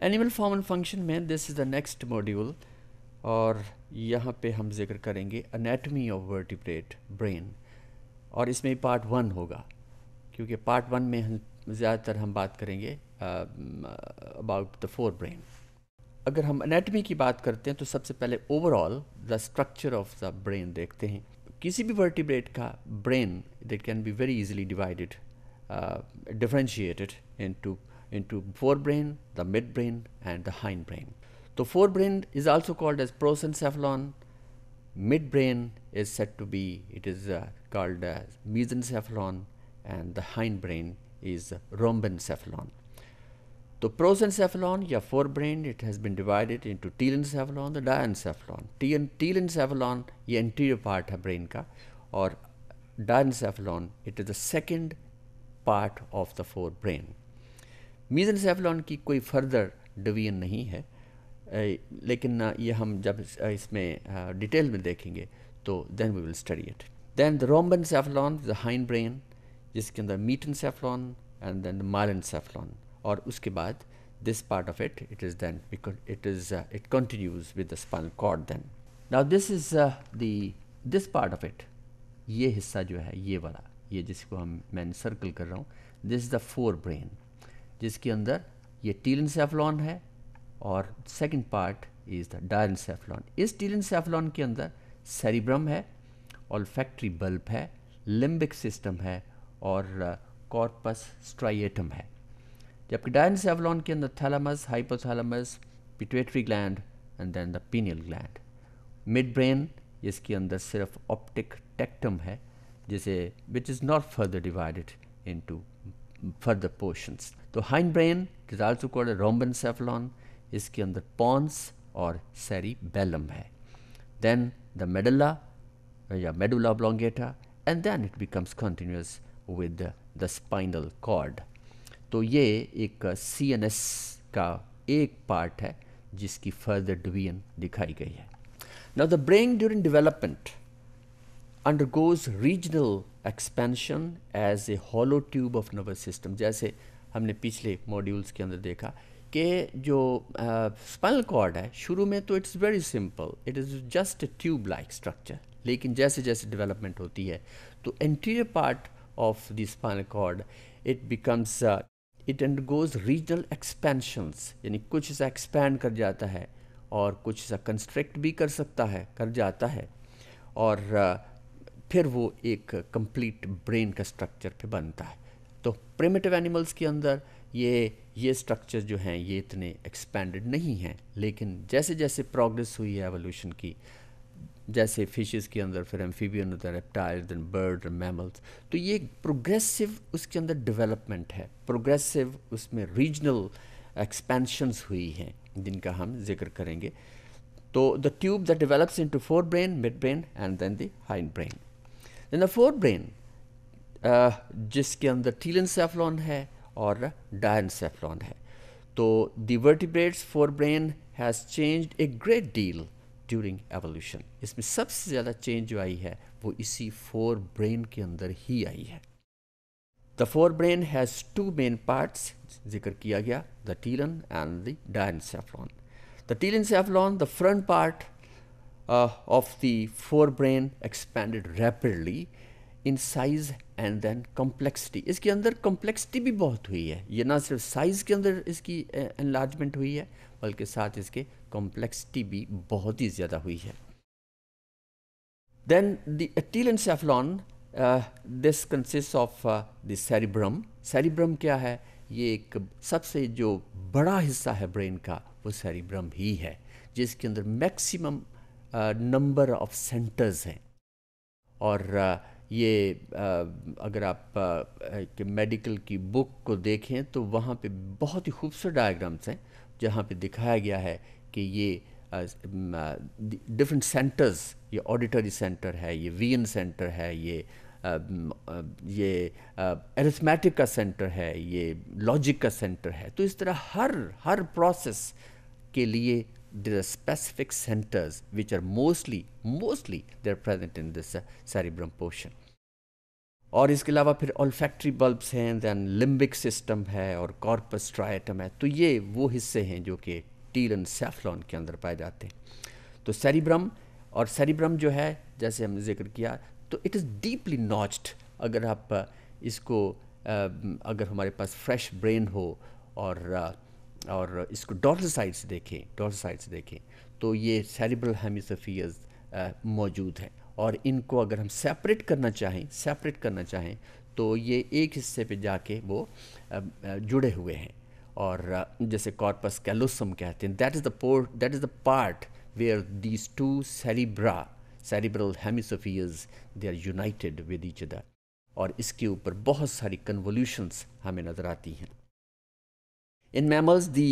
Animal form and function में this is the next module और यहाँ पे हम ज़िक्र करेंगे अनेटमी ऑफ़ वर्टिब्रेट ब्रेन और इसमें पार्ट वन होगा, क्योंकि पार्ट वन में हम ज़्यादातर हम बात करेंगे अबाउट द फोर ब्रेन अगर हम अनेटमी की बात करते हैं तो सबसे पहले overall the structure of the brain देखते हैं। किसी भी वर्टिब्रेट का brain that can be very easily divided differentiated into into forebrain, the midbrain, and the hindbrain. The forebrain is also called as prosencephalon. Midbrain is said to be, it is uh, called as mesencephalon, and the hindbrain is rhombencephalon. The prosencephalon या forebrain it has been divided into telencephalon the diencephalon. telencephalon ये anterior part है brain का और diencephalon it is the second part of the forebrain. Mesencephalon की कोई further division नहीं है लेकिन ये हम जब इसमें डिटेल में देखेंगे तो then we will study it then the rhombencephalon the hindbrain जिसके अंदर metencephalon and then the myelencephalon और उसके बाद this part of it it is then it is it continues with the spinal cord then now this is this part of it ये हिस्सा जो है, ये वाला, ये जिसको हम मैं सर्कल कर रहा हूँ this is the fore brain जिसके अंदर ये टीलन है और सेकंड पार्ट इज़ द डायन इस टीलन के अंदर सेरिब्रम है फैक्ट्री बल्ब है, लिम्बिक सिस्टम है और कॉर्पस स्ट्राइएटम है। जबकि डायन के अंदर thalamus, hypothalamus pituitary gland and then the pineal gland midbrain इसके अंदर सिर्फ़ ऑप्टिक टेक्टम है, जिसे which is not further divided into further portions तो hindbrain is also called rhombencephalon इसके अंदर पॉन्स और सेरी बेलम है देन द मेडुला या medulla oblongata and then it becomes continuous with the spinal cord तो ये एक सी एन एस का एक पार्ट है, जिसकी फर्दर डिवीज़न दिखाई गई है। Now the brain during development undergoes regional expansion as a hollow tube of nervous system, जैसे हमने पिछले मॉड्यूल्स के अंदर देखा कि जो स्पाइनल uh, कॉर्ड है शुरू में तो it's very simple it is just tube like structure लेकिन जैसे जैसे डेवलपमेंट होती है तो anterior part of the spinal cord it becomes it and goes regional expansions यानी कुछ सा एक्सपैंड कर जाता है और कुछ सा कंस्ट्रक्ट भी कर सकता है कर जाता है। और uh, फिर वो एक कंप्लीट ब्रेन का स्ट्रक्चर पे बनता है। तो प्रिमिटिव एनिमल्स के अंदर ये ये स्ट्रक्चर जो हैं, ये इतने एक्सपेंडेड नहीं हैं। लेकिन जैसे जैसे प्रोग्रेस हुई है एवोल्यूशन की, जैसे फिशेस के अंदर फिर एम्फीबियन होता है रेप्टाइल्स एंड बर्ड मैमल्स तो ये प्रोग्रेसिव उसके अंदर डेवलपमेंट है। प्रोग्रेसिव उसमें रीजनल एक्सपेंशंस हुई हैं, जिनका हम ज़िक्र करेंगे। तो the tube that develops into forebrain midbrain and then the hindbrain in the forebrain जिसके अंदर टीलन है और डायन है। तो the vertebrates forebrain has changed a great deal during evolution इसमें सबसे ज़्यादा चेंज जो आई है वो इसी फोर ब्रेन के अंदर ही आई है। The forebrain has two main parts ज़िक्र किया गया द टीलन एंड द डायन the टीलन the front part uh, of the forebrain expanded rapidly in size and then complexity इसके अंदर कॉम्प्लेक्सिटी भी बहुत हुई है। ये ना सिर्फ़ साइज़ के अंदर इसकी एनलार्जमेंट हुई है, बल्कि साथ इसके कॉम्प्लेक्सिटी भी बहुत ही ज़्यादा हुई है। Then the telencephalon this consist of the cerebrum क्या है? ये एक सबसे जो बड़ा हिस्सा है ब्रेन का, वो सेरिब्रम ही है, जिसके अंदर मैक्सिमम नंबर ऑफ़ सेंटर्स हैं। और ये अगर आप मेडिकल की बुक को देखें तो वहाँ पे बहुत ही खूबसूरत डायग्राम्स हैं, जहाँ पे दिखाया गया है कि ये डिफरेंट सेंटर्स ये ऑडिटरी सेंटर है, ये वीएन सेंटर है, ये ये एरिथमेटिक का सेंटर है, ये लॉजिक का सेंटर है। तो इस तरह हर हर प्रोसेस के लिए there are specific centers which are mostly, mostly they're present in this uh, cerebrum portion. और इसके अलावा फिर ऑलफैक्ट्री बल्ब्स हैं दैन लिम्बिक सिस्टम है और कॉर्पस ट्राइटम है। तो ये वो हिस्से हैं जो कि टील एंड सेफ्लॉन के अंदर पाए जाते हैं। तो सेरिब्रम और सेरिब्रम जो है जैसे हमने ज़िक्र किया तो इट इज़ डीपली नॉच्ड अगर आप इसको अगर हमारे पास फ्रेश ब्रेन हो और और इसको डॉटर साइड्स देखें डॉटर साइड्स देखें तो ये सेरिब्रल हेमिसफियर्स मौजूद हैं। और इनको अगर हम सेपरेट करना चाहें, सेपरेट करना चाहें तो ये एक हिस्से पे जाके वो जुड़े हुए हैं। और जैसे कॉर्पस कैलोसम कहते हैं that is the part that is the part where these two cerebra cerebral hemispheres they are united with each other और इसके ऊपर बहुत सारी कन्वोल्यूशंस हमें नज़र आती हैं। In mammals the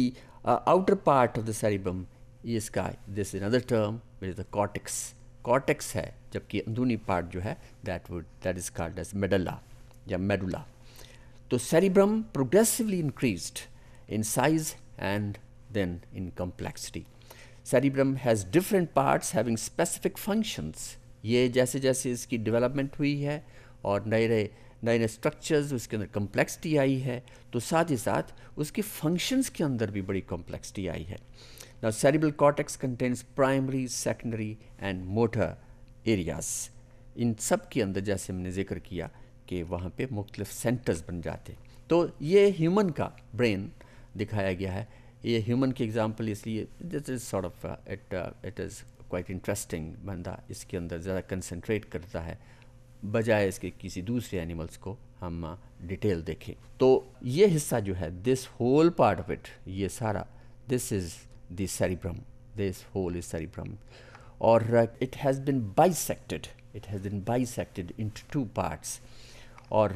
outer part of the cerebrum is का this is another term which is the cortex cortex है, जबकि अंदरूनी पार्ट जो है that would that is called as medulla या मेडुला तो cerebrum progressively increased in size and then in complexity cerebrum has different parts having specific functions ये जैसे जैसे इसकी डेवलपमेंट हुई है और नए नए नए नए स्ट्रक्चर्स उसके अंदर कम्प्लेक्सिटी आई है तो साथ ही साथ उसके फ़ंक्शंस के अंदर भी बड़ी कॉम्प्लेक्सिटी आई है। Now, cerebral cortex contains primary secondary and motor areas. इन सब के अंदर जैसे हमने ज़िक्र किया कि वहाँ पे मुख्तलिफ़ सेंटर्स बन जाते। तो ये ह्यूमन का ब्रेन दिखाया गया है। ये ह्यूमन की एग्जांपल इसलिए this is sort of it it is quite interesting बंदा इसके अंदर ज़्यादा कंसंट्रेट करता है। बजाय इसके किसी दूसरे एनिमल्स को हम डिटेल देखें तो ये हिस्सा जो है this whole part of it ये सारा this is. This whole is cerebrum. Or uh, it has been bisected. It has been bisected into two parts. और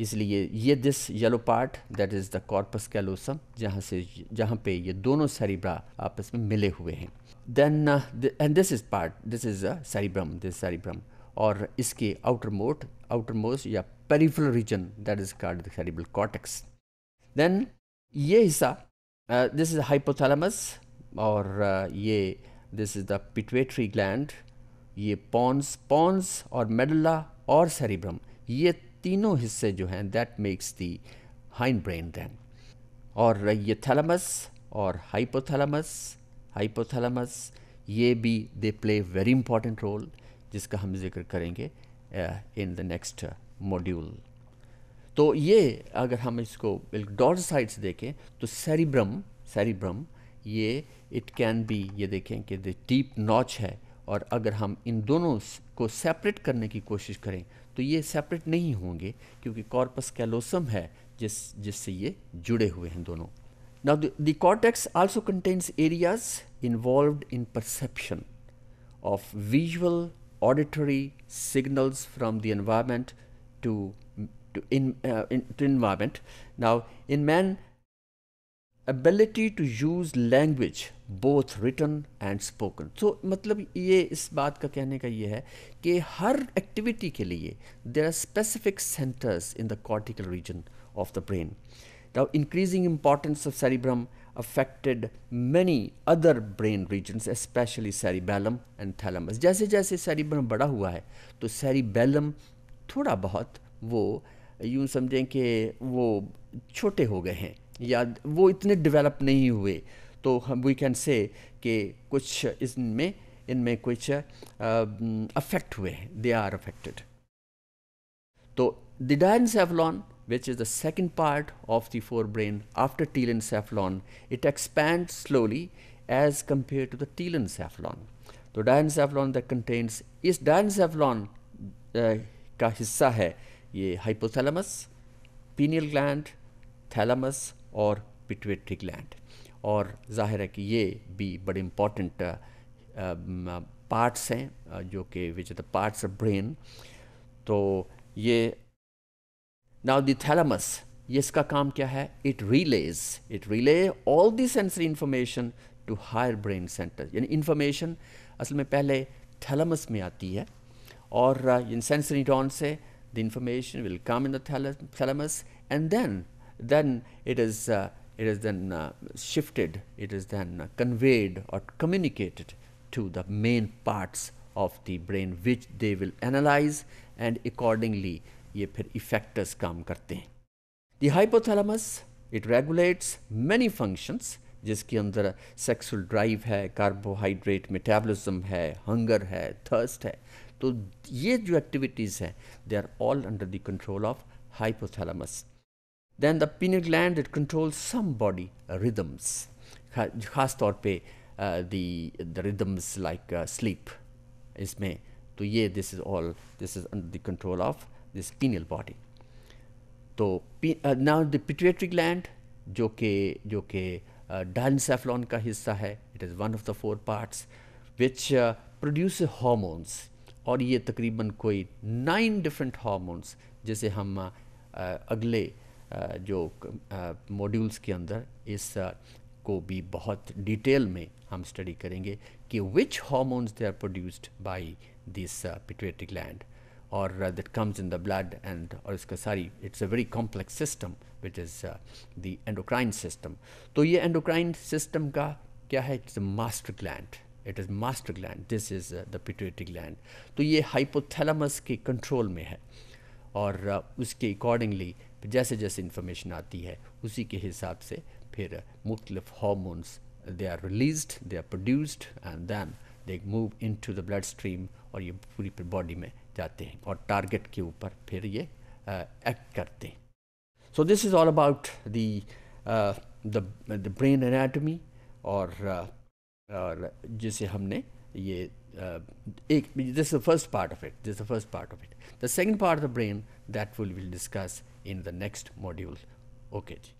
इसलिए ये this yellow part that is the corpus callosum जहाँ से जहाँ पे ये दोनों सेरिब्रा आपस में मिले हुए हैं then and this is part this is cerebrum this cerebrum और इसके आउटर मोट आउटर मोस्ट या peripheral region that is called the cerebral cortex then ये हिस्सा दिस इज़ हाइपोथैलेमस और ये this is the pituitary gland ये पॉन्स पॉन्स और मेडला और सेरिब्रम ये तीनों हिस्से जो हैं that makes the hindbrain then और ये थैलमस और हाइपोथैलमस हाइपोथैलमस ये भी they play very important role जिसका हम ज़िक्र करेंगे इन द नेक्स्ट मॉड्यूल तो ये अगर हम इसको डॉट साइड्स देखें तो सेरिब्रम सेरिब्रम ये इट कैन बी ये देखें कि द डीप नॉच है, और अगर हम इन दोनों को सेपरेट करने की कोशिश करें तो ये सेपरेट नहीं होंगे, क्योंकि कॉर्पस कैलोसम है, जिस, जिससे ये जुड़े हुए हैं दोनों. Now the cortex also contains areas involve in perception of visual signals from the environment to to in, uh, in to environment now in man ability to use language both written and spoken so मतलब ये इस बात का कहने का ये है कि हर एक्टिविटी के लिए there are specific centres in the cortical region of the brain Now, increasing importance of cerebrum affected many other brain regions, especially cerebellum and thalamus. जैसे जैसे cerebrum बड़ा हुआ है तो cerebellum थोड़ा बहुत वो यूँ समझें कि वो छोटे हो गए हैं या वो इतने डेवलप नहीं हुए तो हम वी कैन से कि कुछ इसमें इनमें कुछ अफेक्ट हुए हैं दे आर अफेक्टेड तो the diencephalon which is the second part of the forebrain after telencephalon, it expands slowly as compared to the telencephalon. तो डायनसेफ्लॉन दैट कंटेन्स इस डायनसेफ्लॉन uh, का हिस्सा है ये हाइपोथैलेमस पीनियल ग्लैंड थैलेमस और पिटवेटरी gland और जाहिर है कि ये भी बड़े इम्पॉर्टेंट पार्ट्स हैं जो कि which the parts of brain तो ये now the thalamus ये इसका काम क्या है it relays it relay all the sensory information to higher brain centre यानी इंफॉर्मेशन असल में पहले थैलमस में आती है और इन सेंसरी डॉन से the information will come in thalamus and then then it is it is then shifted it is then conveyed और communicated to the main parts of the brain which they will analyse and accordingly ये फिर effectors काम करते हैं। The hypothalamus it regulates many functions जिसके अंदर sexual drive है carbohydrate metabolism है हंगर है थर्स्ट है। तो ये जो एक्टिविटीज़ हैं they are all under the control of hypothalamus then the pineal gland it control some body rhythms खास तौर पे द रिदम्स लाइक स्लीप इसमें। तो ये this is all this is under the control of this pineal body तो now the pituitary gland जो कि जो कि डाइनसेफ्लॉन का हिस्सा है it is one of the four parts which produce hormones और ये तकरीबन कोई नाइन डिफरेंट हार्मोन्स जैसे हम uh, अगले uh, जो मॉड्यूल्स uh, के अंदर इस uh, को भी बहुत डिटेल में हम स्टडी करेंगे कि which hormones they are produced by this pituitary gland or uh, that comes in the blood and or इसका सारी it's a very complex system which is uh, the endocrine system तो ये endocrine system का क्या है it's a master gland it is master gland this is uh, the pituitary gland तो ये hypothalamus के control में है और uh, उसके accordingly जैसे जैसे information आती है उसी के हिसाब से फिर मुख्तलिफ़ hormones they are released they are produced and then they move into the bloodstream और ये पूरी बॉडी में जाते हैं और टारगेट के ऊपर फिर ये एक्ट करते हैं। So this is all about the the brain anatomy और जिसे हमने ये एक this first part of it this the first part of it the second part of the brain that will will discuss in the next module okay ji.